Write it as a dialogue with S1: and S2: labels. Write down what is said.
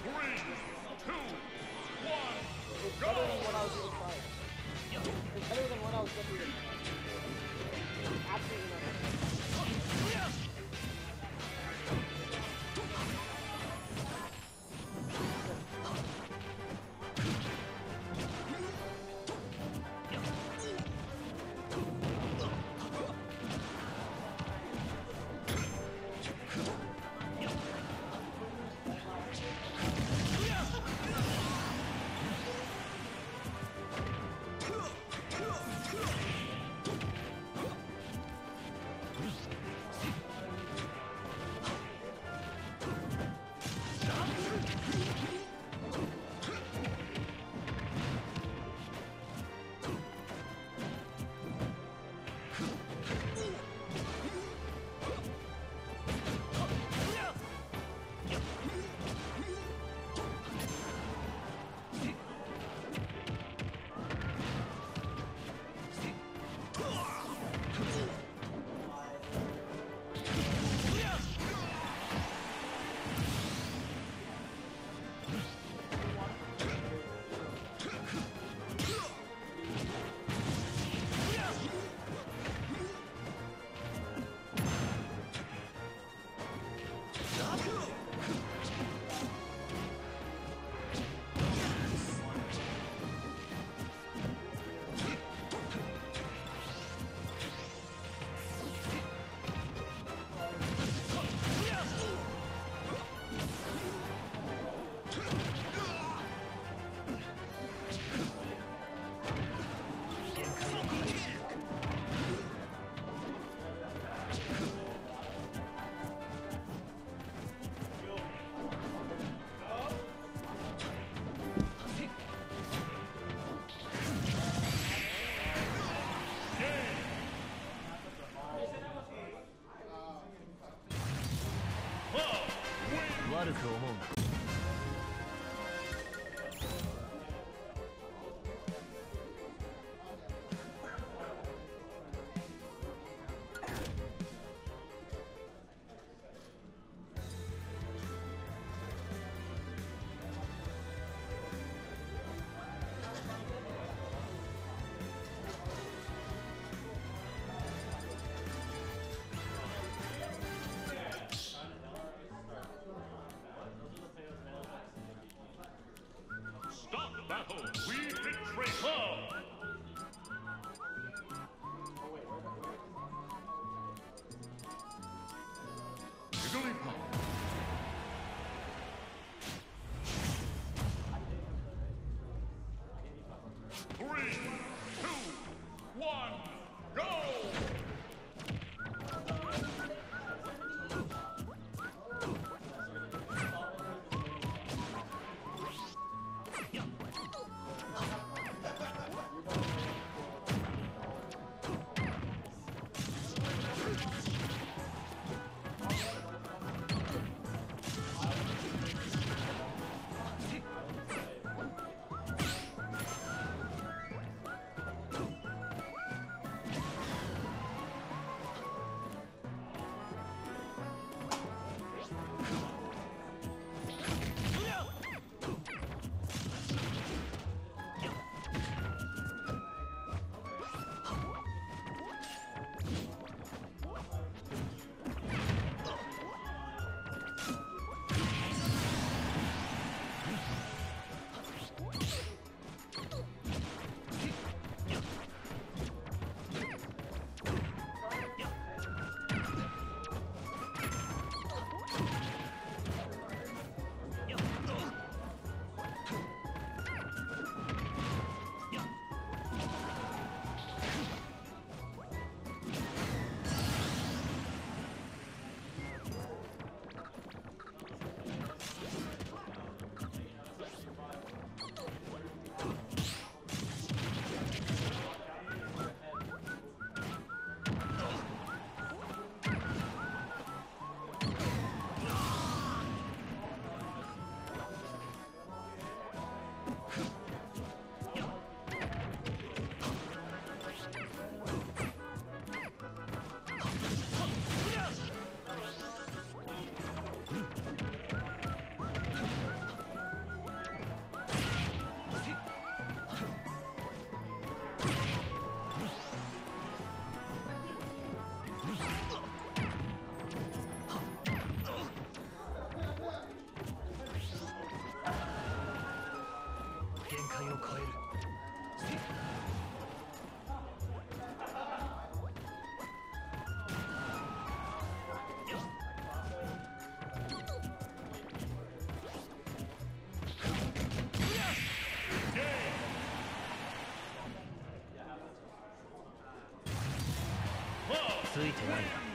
S1: Three, two, one, go!
S2: better than I was. It's better than what I was doing.
S3: 是渴
S1: 梦。
S3: ついてないな